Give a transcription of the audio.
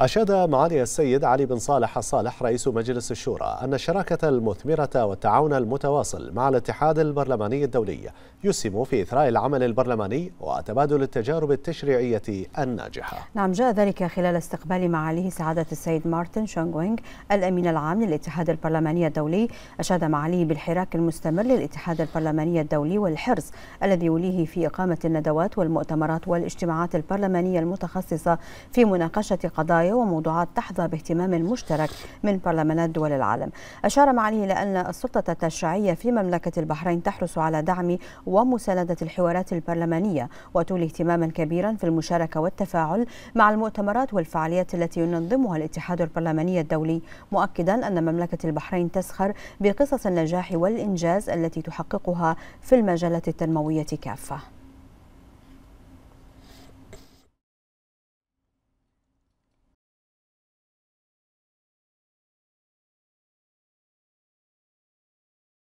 أشاد معالي السيد علي بن صالح الصالح رئيس مجلس الشورى أن الشراكة المثمرة والتعاون المتواصل مع الاتحاد البرلماني الدولي يسهم في إثراء العمل البرلماني وتبادل التجارب التشريعية الناجحة. نعم جاء ذلك خلال استقبال معاليه سعادة السيد مارتن شونغوينغ الأمين العام للاتحاد البرلماني الدولي. أشاد معاليه بالحراك المستمر للاتحاد البرلماني الدولي والحرص الذي يوليه في إقامة الندوات والمؤتمرات والاجتماعات البرلمانية المتخصصة في مناقشة قضايا وموضوعات تحظى باهتمام مشترك من برلمانات دول العالم. أشار معاليه إلى أن السلطة التشريعية في مملكة البحرين تحرص على دعم ومساندة الحوارات البرلمانية وتولي اهتماما كبيرا في المشاركة والتفاعل مع المؤتمرات والفعاليات التي ينظمها الاتحاد البرلماني الدولي مؤكدا أن مملكة البحرين تسخر بقصص النجاح والإنجاز التي تحققها في المجالات التنموية كافة.